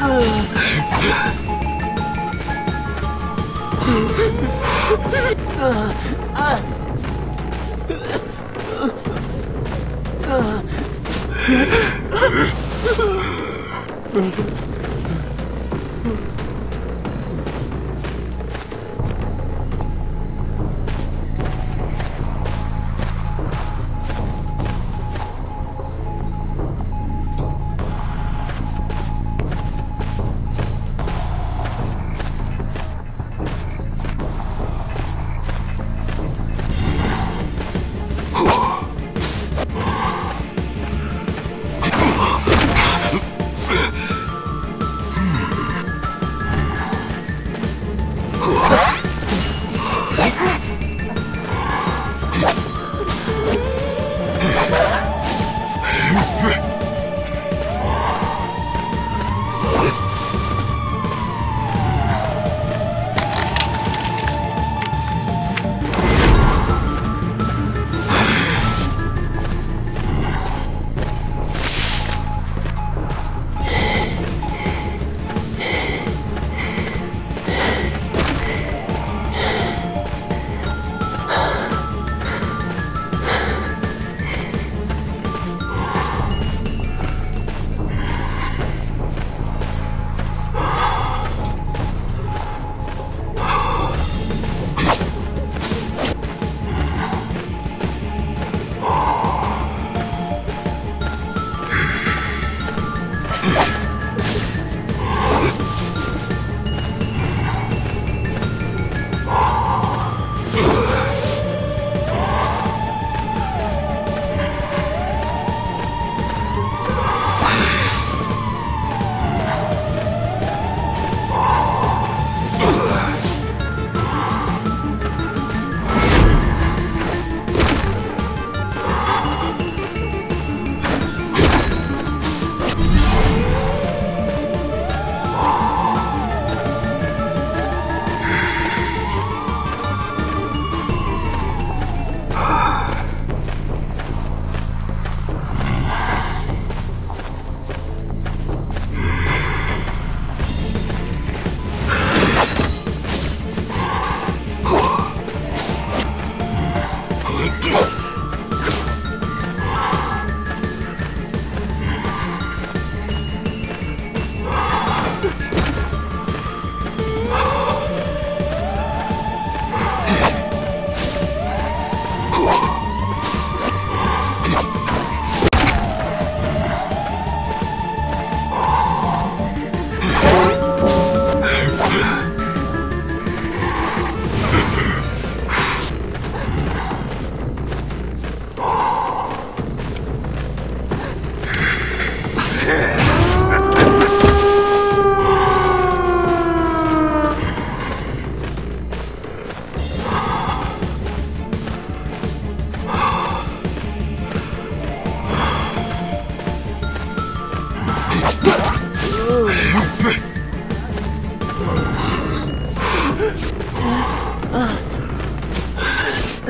으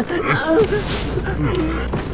あっ。